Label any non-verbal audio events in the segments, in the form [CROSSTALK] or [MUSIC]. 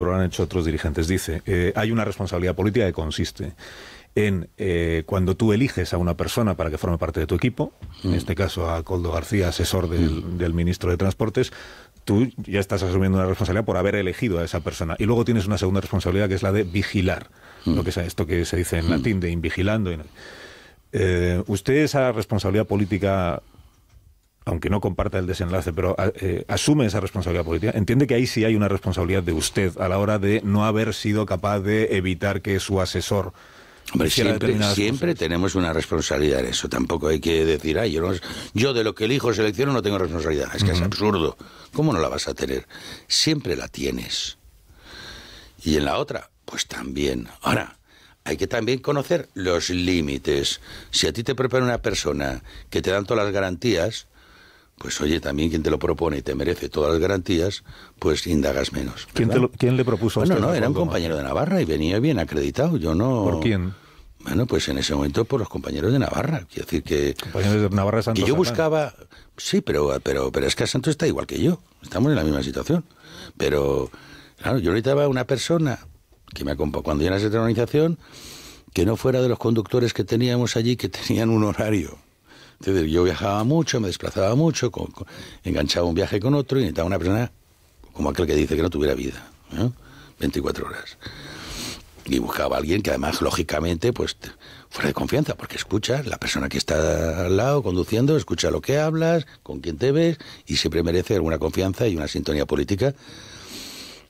lo han hecho otros dirigentes. Dice, eh, hay una responsabilidad política que consiste en eh, cuando tú eliges a una persona para que forme parte de tu equipo, en este caso a Coldo García, asesor del, del ministro de Transportes, tú ya estás asumiendo una responsabilidad por haber elegido a esa persona. Y luego tienes una segunda responsabilidad que es la de vigilar, lo que es esto que se dice en latín de invigilando. Eh, ¿Usted esa responsabilidad política aunque no comparta el desenlace, pero eh, asume esa responsabilidad política, entiende que ahí sí hay una responsabilidad de usted a la hora de no haber sido capaz de evitar que su asesor Hombre, siempre, siempre tenemos una responsabilidad en eso. Tampoco hay que decir, ay, yo, no, yo de lo que elijo selecciono no tengo responsabilidad. Es que es absurdo. ¿Cómo no la vas a tener? Siempre la tienes. Y en la otra, pues también. Ahora, hay que también conocer los límites. Si a ti te prepara una persona que te dan todas las garantías, pues oye, también quien te lo propone y te merece todas las garantías, pues indagas menos. ¿Quién, le propuso bueno, no, era un compañero de Navarra y venía bien acreditado. Yo no. ¿Por quién? Bueno, pues en ese momento por los compañeros de Navarra. Quiero decir que. Compañeros de Navarra Que yo buscaba. Sí, pero, pero, pero es que Santos está igual que yo. Estamos en la misma situación. Pero, claro, yo necesitaba una persona que me acompañara cuando yo era esta organización que no fuera de los conductores que teníamos allí que tenían un horario entonces yo viajaba mucho, me desplazaba mucho, enganchaba un viaje con otro y necesitaba una persona como aquel que dice que no tuviera vida, 24 horas. Y buscaba a alguien que además, lógicamente, pues fuera de confianza, porque escucha, la persona que está al lado conduciendo, escucha lo que hablas, con quién te ves, y siempre merece alguna confianza y una sintonía política.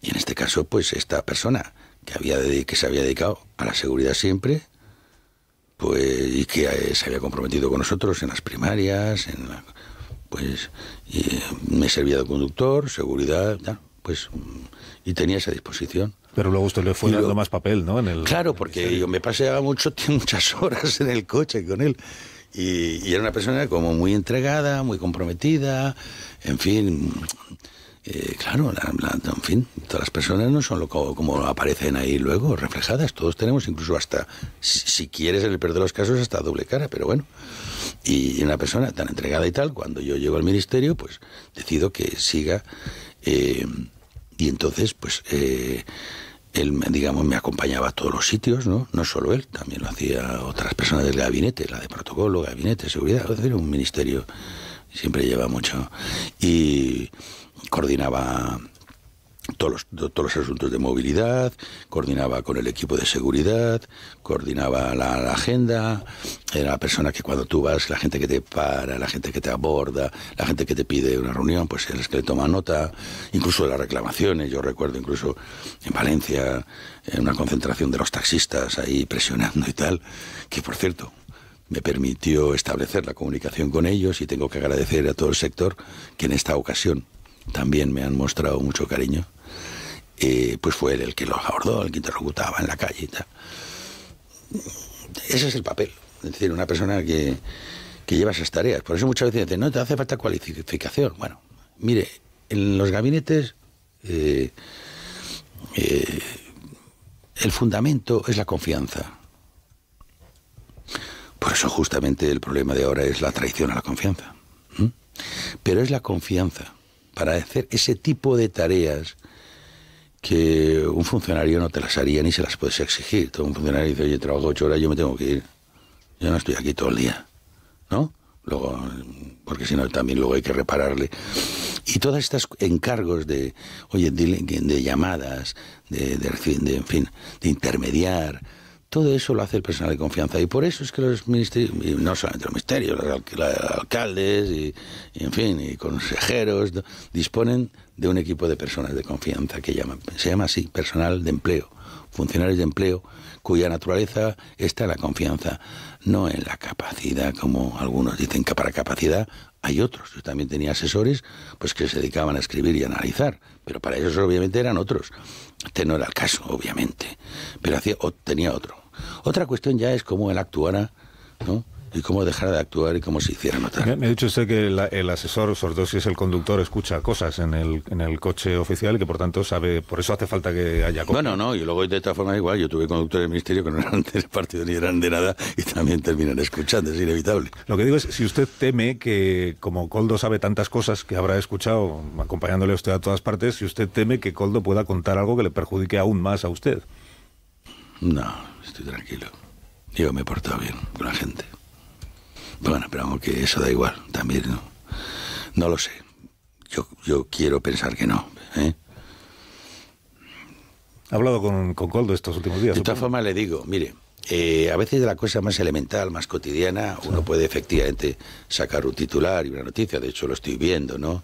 Y en este caso, pues esta persona que, había que se había dedicado a la seguridad siempre, pues y que eh, se había comprometido con nosotros en las primarias, en pues y eh, me servía de conductor, seguridad, pues y tenía esa disposición. Pero luego usted le fue dando más papel, ¿no? En el, claro, porque yo me paseaba mucho, [LAUGHS] muchas horas en el coche con él. Y, y, era una persona como muy entregada, muy comprometida, en fin, eh, claro, en fin, todas las personas no son lo, como aparecen ahí luego, reflejadas. Todos tenemos incluso hasta, si, quieres, en el peor de los casos, hasta doble cara, pero bueno. Y una persona tan entregada y tal, cuando yo llego al ministerio, pues decido que siga. Eh, y entonces, pues. Eh, él, digamos, me acompañaba a todos los sitios, ¿no? No solo él, también lo hacía otras personas del gabinete, la de protocolo, gabinete, seguridad, decir, un ministerio siempre lleva mucho. Y, coordinaba todos los, todos los asuntos de movilidad, coordinaba con el equipo de seguridad, coordinaba la, agenda, era la persona que cuando tú vas, la gente que te para, la gente que te aborda, la gente que te pide una reunión, pues es que le toma nota, incluso de las reclamaciones, yo recuerdo incluso en Valencia, en una concentración de los taxistas ahí presionando y tal, que por cierto, me permitió establecer la comunicación con ellos y tengo que agradecer a todo el sector que en esta ocasión también me han mostrado mucho cariño, eh, pues fue él el que los abordó, el que interlocutaba en la calle y tal. Ese es el papel, es decir, una persona que, que lleva esas tareas. Por eso muchas veces dicen, no, te hace falta cualificación. Bueno, mire, en los gabinetes eh, eh, el fundamento es la confianza. Por eso justamente el problema de ahora es la traición a la confianza. Pero es la confianza para hacer ese tipo de tareas que un funcionario no te las haría ni se las puedes exigir. Un funcionario dice, oye, trabajo ocho horas, yo me tengo que ir. Yo no estoy aquí todo el día, ¿no? Luego, porque si no, también luego hay que repararle. Y todos estos encargos de, oye, de, llamadas, de, de, en fin, de intermediar, todo eso lo hace el personal de confianza. Y por eso es que los ministerios, no solamente los ministerios, los alcaldes y, en fin, y consejeros disponen de un equipo de personas de confianza que llaman, se llama así, personal de empleo, funcionarios de empleo, cuya naturaleza está en la confianza, no en la capacidad, como algunos dicen que para capacidad hay otros. Yo también tenía asesores pues que se dedicaban a escribir y analizar, pero para ellos obviamente eran otros. Este no era el caso, obviamente, pero hacía, tenía otro. Otra cuestión ya es cómo él actuara, ¿no? Y cómo dejara de actuar y cómo se hiciera notar. Me, me ha dicho usted que la- el asesor, sobre todo si es el conductor, escucha cosas en el, en el coche oficial y que por tanto sabe, por eso hace falta que haya. Bueno, no, y luego de todas formas igual, yo tuve conductores del ministerio que no eran del partido ni eran de nada y también terminan escuchando, es inevitable. Lo que digo es, si usted teme que, como Coldo sabe tantas cosas que habrá escuchado acompañándole a usted a todas partes, si usted teme que Coldo pueda contar algo que le perjudique aún más a usted. No, estoy tranquilo. Yo me he portado bien con la gente. Bueno, pero vamos, que eso da igual, también, ¿no? No lo sé. Yo, yo quiero pensar que no, ¿eh? ¿Ha hablado con, con Coldo estos últimos días? De todas formas, le digo, mire, eh, a veces de la cosa más elemental, más cotidiana, uno puede efectivamente sacar un titular y una noticia, de hecho lo estoy viendo, ¿no?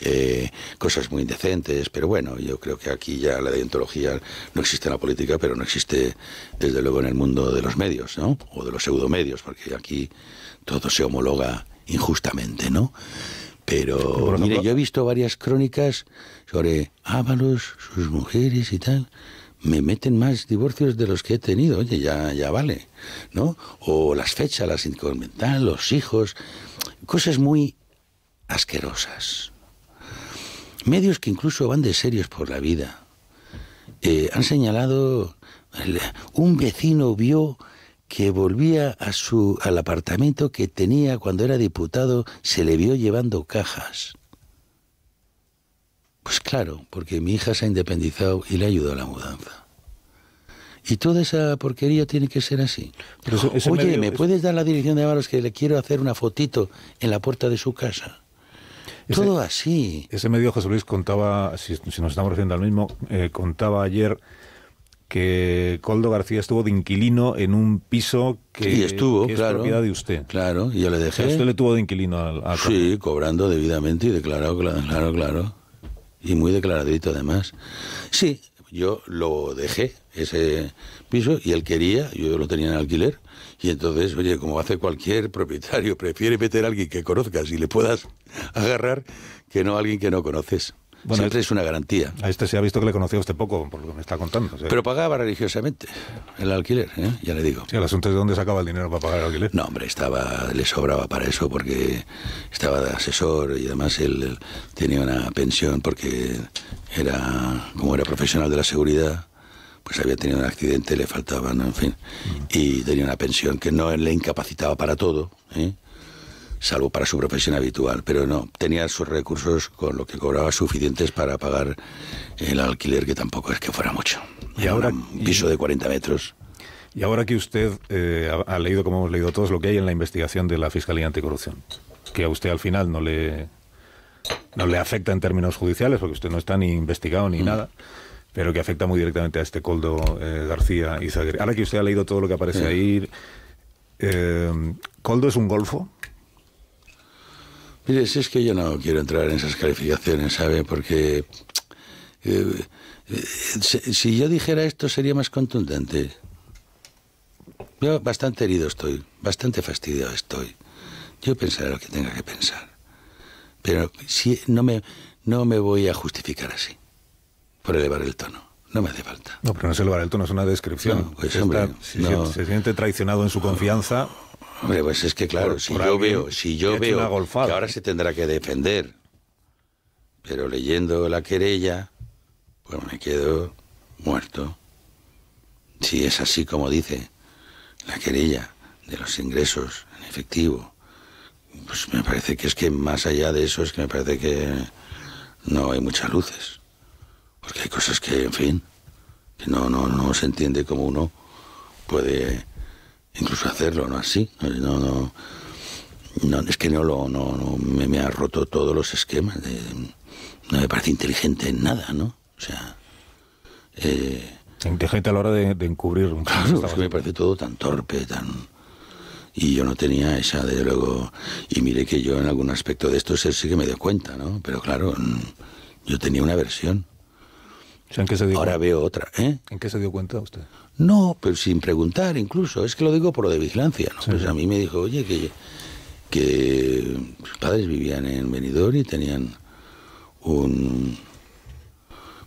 Eh, cosas muy indecentes, pero bueno, yo creo que aquí ya la deontología no existe en la política, pero no existe desde luego en el mundo de los medios, ¿no? O de los pseudomedios, porque aquí todo se homologa injustamente, ¿no? Pero, ejemplo- mire, yo he visto varias crónicas sobre Ábalos, sus mujeres y tal. Me meten más divorcios de los que he tenido, oye, ya, ya vale, ¿no? O las fechas, las inconvental, los hijos, cosas muy asquerosas. Medios que incluso van de serios por la vida. Eh, han señalado, un vecino vio que volvía a su, al apartamento que tenía cuando era diputado, se le vio llevando cajas. Pues claro, porque mi hija se ha independizado y le ayudó a la mudanza. Y toda esa porquería tiene que ser así. Pero Oye, medio ¿me es- puedes dar la dirección de Ábalos que le quiero hacer una fotito en la puerta de su casa? Ese- Todo así. Ese medio José Luis contaba, si, si nos estamos refiriendo al mismo, eh, contaba ayer que Coldo García estuvo de inquilino en un piso que, estuvo, que es claro. propiedad de usted. Claro, y yo le O sea, dejé. usted le tuvo de inquilino al, a Sí, cobrando debidamente y declarado, claro, claro, claro. Y muy declaradito además. Sí, yo lo dejé, ese piso, y él quería, yo lo tenía en alquiler. Y entonces, oye, como hace cualquier propietario, prefiere meter a alguien que conozcas y le puedas agarrar que no a alguien que no conoces. Bueno, Siempre es- una garantía. A este se ha visto que le conocía usted poco, por lo que me está contando. O sea, Pero pagaba religiosamente el alquiler, ¿eh? ya le digo. sí, el asunto es de dónde sacaba el dinero para pagar el alquiler. No, hombre, estaba, le sobraba para eso porque estaba de asesor y además él, tenía una pensión porque era, como era profesional de la seguridad, pues había tenido un accidente, le faltaban, en fin, y tenía una pensión que no le incapacitaba para todo, ¿eh? Salvo para su profesión habitual, pero no, tenía sus recursos con lo que cobraba suficientes para pagar el alquiler, que tampoco es que fuera mucho. Y ahora- un piso de 40 metros. Y ahora que usted eh, ha, leído, como hemos leído todos, lo que hay en la investigación de la Fiscalía Anticorrupción, que a usted al final no le, no le afecta en términos judiciales, porque usted no está ni investigado ni nada, pero que afecta muy directamente a este Coldo eh, García y Zaguer. Ahora que usted ha leído todo lo que aparece Sí. ahí, eh, ¿Coldo es un golfo? Mire, si es que yo no quiero entrar en esas calificaciones, ¿sabe? Porque eh, eh, si, yo dijera esto sería más contundente. Yo bastante herido estoy, bastante fastidiado estoy. Yo pensaré lo que tenga que pensar. Pero si no me, no me voy a justificar así, por elevar el tono. No me hace falta. No, pero no es elevar el tono, es una descripción. No, pues, hombre, está- no. se siente traicionado en su confianza. Hombre, pues es que claro, Por- si por yo veo, si yo veo que ahora se tendrá que defender, pero leyendo la querella, pues me quedo muerto. Si es así como dice la querella de los ingresos en efectivo, pues me parece que es que más allá de eso es que me parece que no hay muchas luces. Porque hay cosas que, en fin, que no, no, no se entiende cómo uno puede incluso hacerlo, ¿no? Así. No, no, no, es que no lo, no, no, me, me ha roto todos los esquemas. de- no me parece inteligente en nada, ¿no? O sea, eh, Inteligente a la hora de, de encubrir un Claro, es que me parece todo tan torpe, tan... Y yo no tenía esa, de luego... Y mire que yo en algún aspecto de esto sí que me dio cuenta, ¿no? Pero claro, mm, yo tenía una versión. O sea, ¿en qué se dio Ahora cuenta? veo otra, ¿eh? ¿En qué se dio cuenta usted? No, pero sin preguntar incluso. Es que lo digo por lo de vigilancia, ¿no? Sí, pues a mí me dijo, oye, que, que sus padres vivían en Benidorm y tenían un...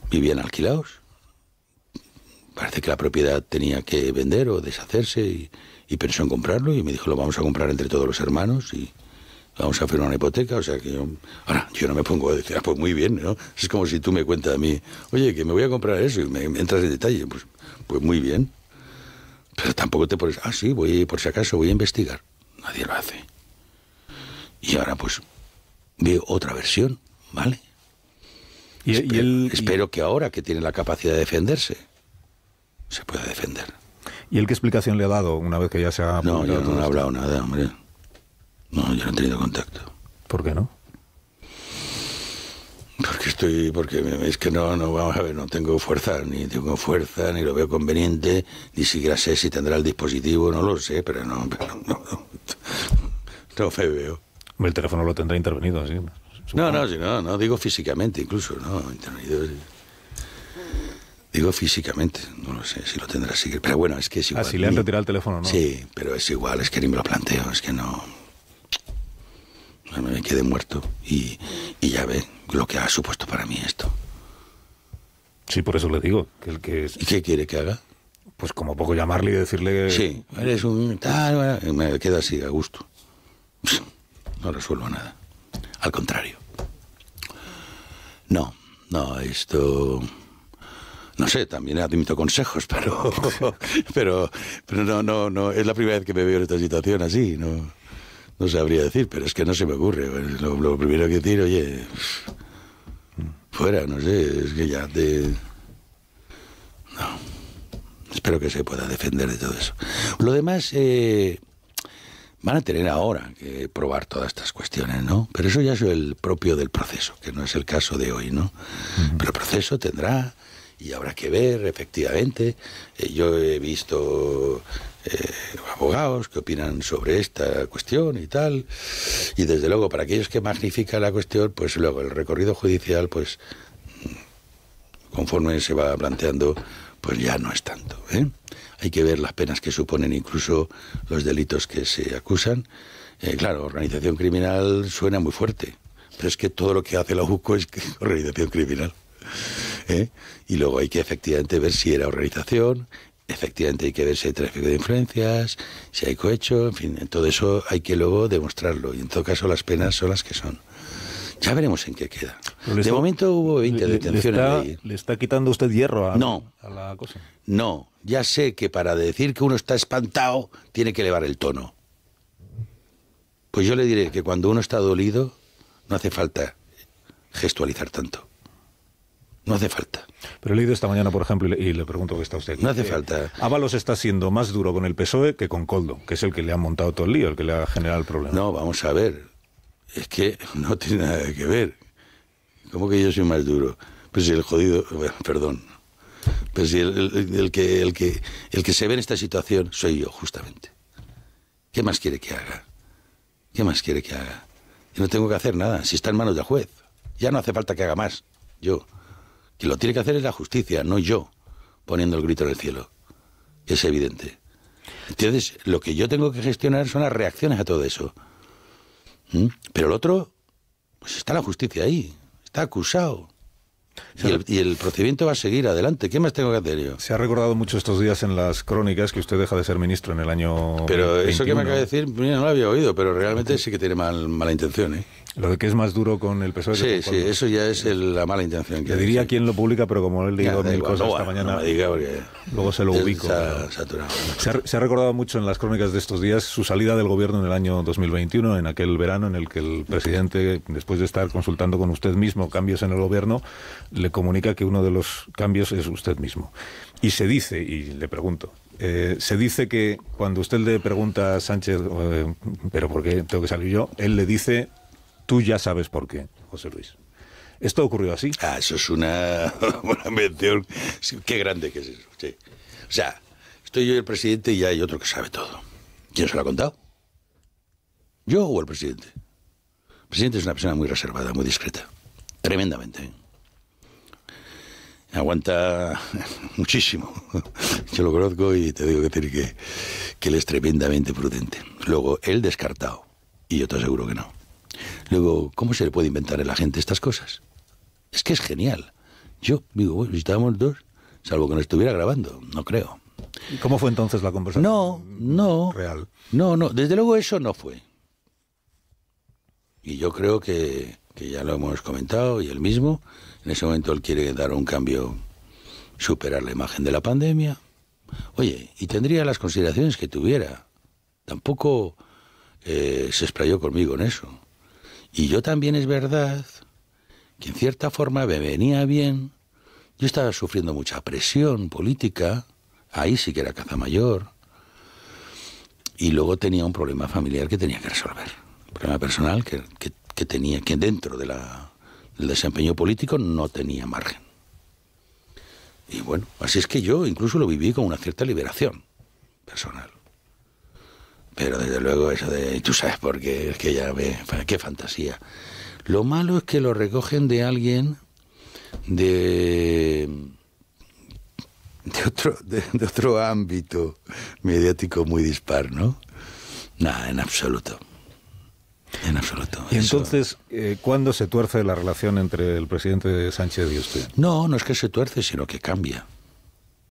vivían alquilados. parece que la propiedad tenía que vender o deshacerse y, y pensó en comprarlo y me dijo, lo vamos a comprar entre todos los hermanos y vamos a hacer una hipoteca, o sea que yo, ahora yo no me pongo a decir, ah, pues muy bien, ¿no? Es como si tú me cuentas a mí, oye, que me voy a comprar eso y me, entras en detalle, pues, pues muy bien. Pero tampoco te pones, ah, sí, voy, por si acaso voy a investigar. Nadie lo hace. Y ahora pues veo otra versión, ¿vale? Y, espero, espero que ahora que tiene la capacidad de defenderse, se pueda defender. ¿Y él qué explicación le ha dado una vez que ya se ha... No, yo no he hablado nada, hombre. No, yo no he tenido contacto. ¿Por qué no? Porque estoy, porque es que no, no, vamos a ver, no tengo fuerza, ni tengo fuerza, ni lo veo conveniente, ni siquiera sé si tendrá el dispositivo, no lo sé, pero no, pero no, no, no me veo. El teléfono lo tendrá intervenido, sí. No, no, no, no, digo físicamente incluso, no, intervenido. Digo físicamente, no lo sé si lo tendrá así, pero bueno, es que es igual. Ah, si le han retirado el teléfono, ¿no? Sí, pero es igual, es que ni me lo planteo, es que no me quedé muerto y, y, ya ve lo que ha supuesto para mí esto. Sí, por eso le digo. Que el que ¿Y qué quiere que haga? Pues como poco llamarle y decirle... Sí, eres un tal... Me quedo así, a gusto. [LAUGHS] No resuelvo nada. Al contrario. No, no, esto... No sé, también admito consejos, pero, [LAUGHS] pero, pero no, no, no, es la primera vez que me veo en esta situación así, no no sabría decir, pero es que no se me ocurre. Lo, primero que decir, oye, fuera, no sé, es que ya te... No. Espero que se pueda defender de todo eso. Lo demás, eh, van a tener ahora que probar todas estas cuestiones, ¿no? Pero eso ya es el propio del proceso, que no es el caso de hoy, ¿no? Pero el proceso tendrá y habrá que ver, efectivamente. Eh, yo he visto eh, abogados que opinan sobre esta cuestión y tal. Y desde luego, para aquellos que magnifican la cuestión, pues luego el recorrido judicial, pues conforme se va planteando, pues ya no es tanto. ¿eh? Hay que ver las penas que suponen incluso los delitos que se acusan. Eh, claro, organización criminal suena muy fuerte, pero es que todo lo que hace la UCO es [LAUGHS] organización criminal. Y luego hay que efectivamente ver si era organización, efectivamente hay que ver si hay tráfico de influencias, si hay cohecho, en fin, en todo eso hay que luego demostrarlo. Y en todo caso las penas son las que son. Ya veremos en qué queda. De momento hubo 20 detenciones. Le está, quitando usted hierro a, no, a la cosa? No, ya sé que para decir que uno está espantado tiene que elevar el tono. Pues yo le diré que cuando uno está dolido no hace falta gestualizar tanto. No hace falta. Pero he leído esta mañana, por ejemplo, y le, pregunto qué está usted. No hace falta. Ábalos está siendo más duro con el PSOE que con Coldo, que es el que le ha montado todo el lío, el que le ha generado el problema. No, vamos a ver. Es que no tiene nada que ver. ¿Cómo que yo soy más duro? Pues si el jodido. perdón. Pues si el, que, el, que, el que se ve en esta situación soy yo, justamente. ¿Qué más quiere que haga? ¿Qué más quiere que haga? Yo no tengo que hacer nada, si está en manos del juez. Ya no hace falta que haga más. Yo. Quien lo tiene que hacer es la justicia, no yo, poniendo el grito en el cielo. Es evidente. Entonces, lo que yo tengo que gestionar son las reacciones a todo eso. ¿Mm? Pero el otro, pues está la justicia ahí, está acusado. Y el, procedimiento va a seguir adelante. ¿Qué más tengo que hacer yo? Se ha recordado mucho estos días en las crónicas que usted deja de ser ministro en el año. Pero eso que me acaba de decir, no lo había oído, pero realmente sí que tiene mal, mala intención. ¿eh? Lo de que es más duro con el PSOE. Sí, sí, eso ya es la mala intención. Que Le diría quién lo publica, pero como él leído mil cosas esta mañana, luego se lo ubico. Se ha, se ha, recordado mucho en las crónicas de estos días su salida del gobierno en el año 2021, en aquel verano en el que el presidente, después de estar consultando con usted mismo cambios en el gobierno, le comunica que uno de los cambios es usted mismo. Y se dice, y le pregunto, eh, se dice que cuando usted le pregunta a Sánchez, eh, pero ¿por qué tengo que salir yo? Él le dice Tú ya sabes por qué, José Luis. ¿Esto ocurrió así? Ah, eso es una [LAUGHS] mención. Qué grande que es eso. O sea, estoy yo el presidente y hay otro que sabe todo. ¿Quién se lo ha contado? ¿Yo o el presidente? El presidente es una persona muy reservada, muy discreta. Tremendamente. Aguanta [LAUGHS] muchísimo. [LAUGHS] Yo lo conozco y te digo que, que, que él es tremendamente prudente. Luego, él descartado. Y yo te aseguro que no. Luego, ¿cómo se le puede inventar a la gente estas cosas? Es que es genial. Yo digo, bueno, si estábamos dos, salvo que no estuviera grabando, no creo. ¿Y cómo fue entonces la conversación? No, no. Real. No, no, desde luego eso no fue. Y yo creo que, que ya lo hemos comentado, y él mismo, en ese momento él quiere dar un cambio, superar la imagen de la pandemia. Oye, y tendría las consideraciones que tuviera. Tampoco eh, se explayó conmigo en eso. Y yo también es verdad que en cierta forma me venía bien. Yo estaba sufriendo mucha presión política, ahí sí que era caza mayor, y luego tenía un problema familiar que tenía que resolver, un problema personal que, que, tenía, que dentro del desempeño político no tenía margen. Y bueno, así es que yo incluso lo viví con una cierta liberación personal. Pero desde luego eso de, tú sabes por qué, es que ya ve, qué fantasía. Lo malo es que lo recogen de alguien de de otro de, de otro ámbito mediático muy dispar, ¿no? Nada, en absoluto. En absoluto. Y entonces, eh, ¿cuándo se tuerce la relación entre el presidente Sánchez y usted? No, no es que se tuerce, sino que cambia.